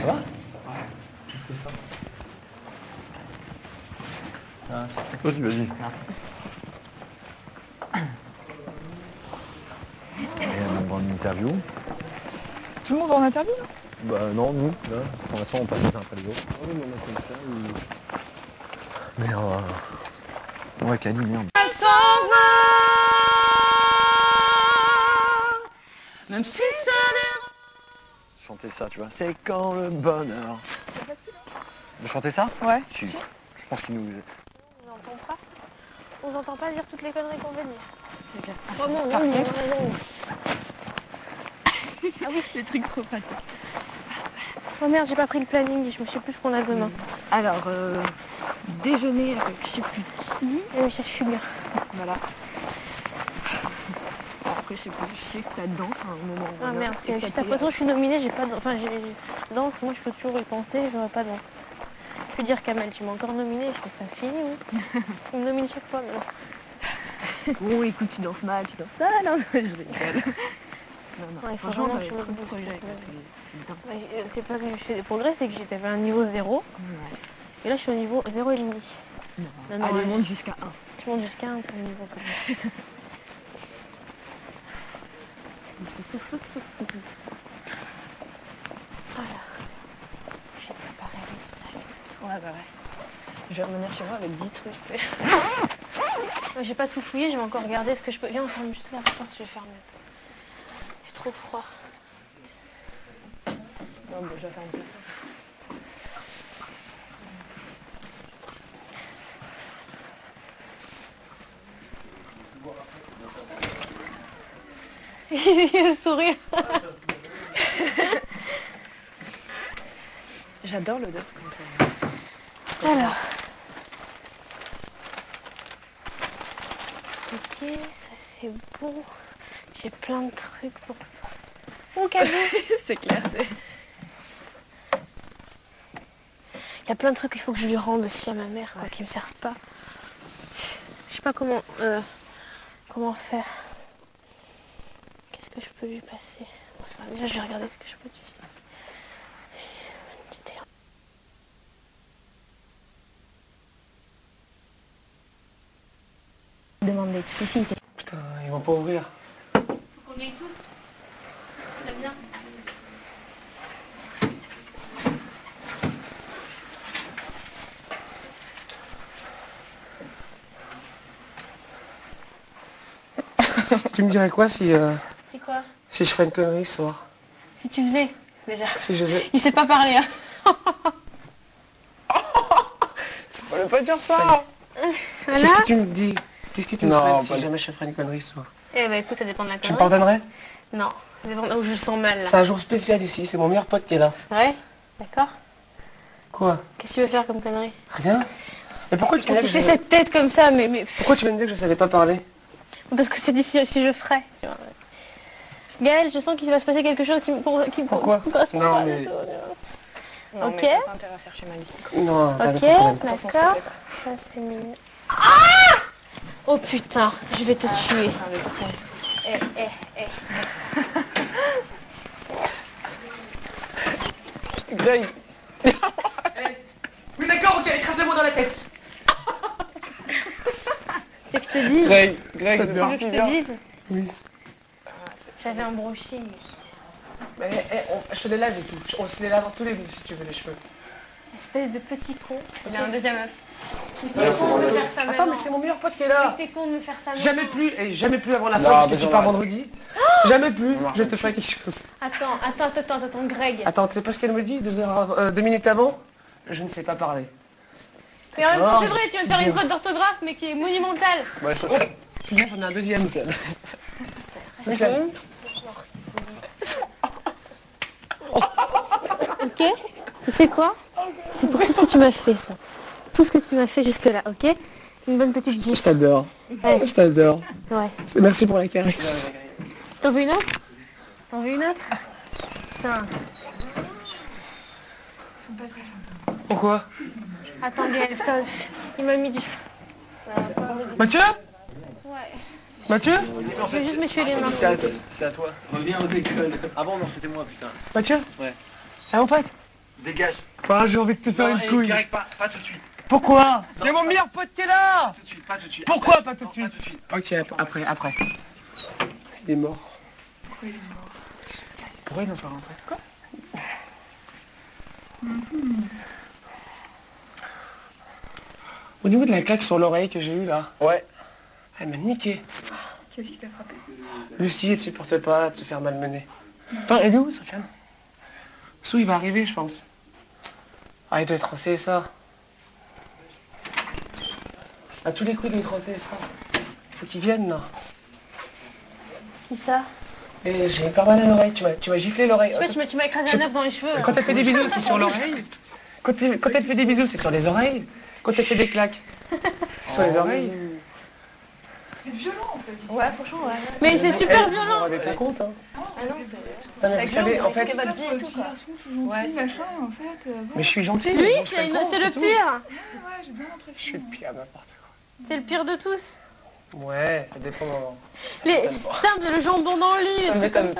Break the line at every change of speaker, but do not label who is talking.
Ça va?
Ah,
Vas-y, vas-y. Et on va en interview?
Tout le monde va en interview là?
Bah non, nous, là, pour l'instant, on passe les uns après les autres. Mais euh... Ouais, Cali, merde.
Même si ça
Chanter ça, tu vois. C'est quand le bonheur. De chanter ça?
Ouais.
Si. Je pense qu'il nous...
On n'entend pas. On n'entend pas dire toutes les conneries qu'on veut dire.
Ok.
Oh non,
Par
non, non,
contre-
non, non.
Ah oui, des trucs trop pratiques.
Oh merde, j'ai pas pris le planning, je me sais plus ce qu'on a demain.
Alors, euh, déjeuner avec je sais plus qui.
Et oui, je suis bien.
Voilà. Après, je sais plus, je que t'as danse à un moment.
Ah merde, c'est
que
après
télé-
tout, je suis nominée, j'ai pas de... Enfin, j'ai... Danse, moi je peux toujours y penser, j'aurais pas danse. Je peux dire Kamel, tu m'as encore nominé, je fais ça fini, oui. Tu me nomines chaque fois, mais...
Oh, écoute, tu danses mal, tu danses Ah non, je rigole. Non, non,
Ouais,
franchement,
je
trop de projets, c'est c'est.
Ouais, euh, C'est pas que je fais des progrès, c'est que j'étais à un niveau 0,
Ouais.
et là je suis au niveau 0,5.
Non.
Non, non,
Allez,
ouais.
monte jusqu'à 1.
Je monte jusqu'à un peu de niveau quand même. Voilà. J'ai préparé le sac.
Ouais, bah ouais. Je vais revenir chez moi avec 10 trucs,
J'ai pas tout fouillé, je vais encore regarder ce que je peux. Viens, on ferme juste porte, je vais fermer. Il fait trop froid.
Non, bah, je vais peu ça.
Il a le sourire.
J'adore l'odeur
Alors. Ok, ça c'est bon. J'ai plein de trucs pour toi. Oh, cadeau
c'est clair.
Il y a plein de trucs qu'il faut que je lui rende aussi à ma mère, quoi, qui me servent pas. Je sais pas comment euh, comment faire. Qu'est-ce que je peux lui passer. Déjà, je vais regarder ce que je peux lui filer. J'ai-
Demande des.
Putain, ils vont pas ouvrir.
Qu'on y aille tous Très bien.
Tu me dirais quoi si, euh,
C'est quoi
si je ferais une connerie ce soir
Si tu faisais, déjà.
Si je faisais...
Il sait pas parler, hein.
Tu peux pas dire ça
Voilà.
Qu'est-ce que tu me dis Qu'est-ce que tu me
Non,
ferais
pas
si jamais je ferais une connerie ce soir
Eh ben écoute, ça dépend de la
Tu me
connerie.
pardonnerais
Non, ça dépend de où je le sens mal, là.
C'est un jour spécial ici, c'est mon meilleur pote qui est là.
Ouais D'accord
Quoi
Qu'est-ce que tu veux faire comme connerie
Rien Mais pourquoi tu, me
fais
je-
cette tête comme ça, mais, mais
pourquoi tu viens de dire que je savais pas parler
parce que tu dit si, si je ferais, tu vois. Gaël, je sens qu'il va se passer quelque chose qui me pour- qui
Pourquoi
me correspond
Non,
pas
mais-
du tout.
Non,
Ok.
mais t'as pas intérêt à faire chez ma.
Non,
Ok, d'accord.
ça
c'est mignon. Ah Oh putain, je vais te tuer.
Avec fond.
Eh, eh, eh.
Greg Oui d'accord, ok, écrase-le-moi dans la tête
Tu veux que je te dise
Greg, Greg,
Tu veux que je te dise
Oui.
J'avais un brushing.
Mais eh, on- je te les lave et tout. On se les lave tous les deux si tu veux les cheveux.
Espèce de petit con. Il a un deuxième œuf. Il était con de me faire ça
Attends, mais c'est mon meilleur pote qui est là
T'es con de me faire ça maintenant.
Jamais plus, et jamais plus avant la
Non,
fin, parce que
mais
tu
on
pars
arrête.
vendredi. Jamais plus, je te fais quelque chose.
Attends, attends, attends, attends, attends, Greg.
Attends, tu sais pas ce qu'elle me dit deux, heures, av- euh, deux minutes avant? Je ne sais pas parler.
Mais en même temps,
Oh,
c'est vrai, tu viens de faire une faute d'orthographe, mais qui est monumentale.
Ouais, ça
Putain, j'en ai un deuxième.
Ok Tu sais quoi C'est pour tout ce que tu m'as fait, ça. Tout ce que tu m'as fait jusque-là, ok Une bonne petite
Je
gifle.
t'adore.
Ouais.
Je t'adore.
Ouais.
Merci pour la caresse.
T'en veux une autre? T'en veux une autre? Putain.
Pourquoi?
Attends, Gaël, putain, il m'a mis du...
Mathieu?
Ouais.
Mathieu?
Je vais juste m'essuyer les mains.
C'est à, c'est à toi. Reviens aux écoles. Ah bon, non, c'était moi, putain.
Mathieu?
Ouais.
Ah mon pote
Dégage.
Ah, j'ai envie de te faire
Non,
une
eh,
couille.
direct, pas, pas tout de suite.
Pourquoi C'est mon
pas-
meilleur pote qui est là
Tout de suite, pas tout de suite.
Pourquoi
Après.
pas tout de
Non,
suite
Pas tout de suite.
Ok, ap- après, après. Il est mort.
Pourquoi il est mort
Pourquoi ils l'ont fait rentrer Quoi Au niveau de la claque sur l'oreille que j'ai eue là,
Ouais.
elle m'a niqué.
Qu'est-ce qui t'a frappé
Lucie, elle ne supporte pas de se faire malmener. Attends, elle est où, Sofiane? Sou, il va arriver, je pense. Ah, il doit être en CSA. À tous les coups, il doit être en CSA. Faut qu'il vienne, là.
Qui ça?
Et j'ai hyper mal à l'oreille, tu m'as, tu m'as giflé l'oreille.
Je sais pas, tu m'as- tu m'as écrasé un œuf dans les cheveux. là.
Quand elle fait des bisous, c'est sur l'oreille. Quand, elle- quand elle fait des bisous, c'est sur les oreilles. Quand elle fait des claques, c'est sur les oreilles.
C'est violent en fait.
Ouais, franchement, ouais.
Mais c'est super violent.
Avec la compte, hein.
Ah non.
Non, mais vous savez, en fait,
de tout, Ouais,
machin, en euh, bon.
mais je suis gentil.
Lui, c'est une- le
tout.
pire.
Ouais, ouais, j'ai bien
Je
l'impression.
suis le pire, n'importe quoi.
C'est le pire de tous.
Ouais, ça dépend.
Les... Putain, mais le jambon dans le lit.
Ça m'étonne.